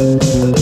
wakasiya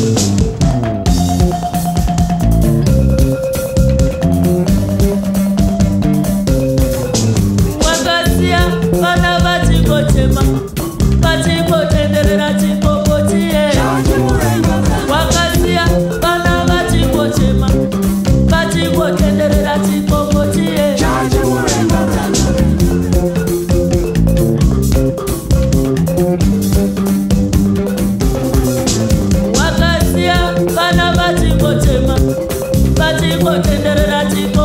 vachingotenderera chikokotiye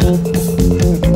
love.